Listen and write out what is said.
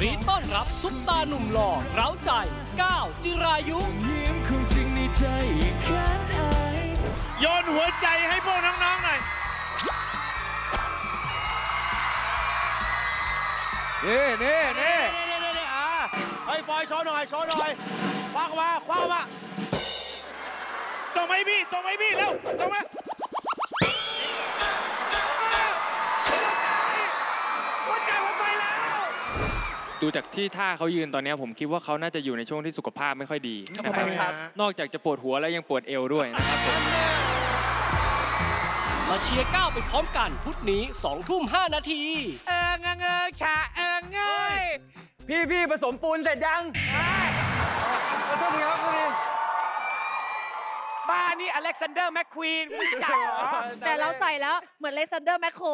กรีดต้อนรับซุปตาหนุ่มหล่อเร้าใจก้าวจิรายุยิ้มคงจริงในใจแค้นอายโยนหัวใจให้พวกน้องๆหน่อยนี่นี่นี่นี่นี่นี่อ่าเฮ้ยฟอยโชว์หน่อยโชว์หน่อยคว้าเข้ามาคว้าเข้ามาส่งมาให้พี่ส่งมาให้พี่เร็วส่งมา ดูจากที่ท่าเขายืนตอนเนี้ยผมคิดว่าเขาน่าจะอยู่ในช่วงที่สุขภาพไม่ค่อยดีนะครับ นอกจากจะปวดหัวแล้วยังปวดเอวด้วยนะครับผม มาเชียร์เก้าไปพร้อมกันพุธนี้2ทุ่ม5นาที เอิงเอิงเอิงฉาเอิงเงยพี่พี่ผสมปูนเสร็จยังขอโทษทีครับพี่บ้านนี่ Alexander McQueen รู้จักเหรอแต่เราใส่แล้วเหมือนเล็กซานเดอร์แม็คโคร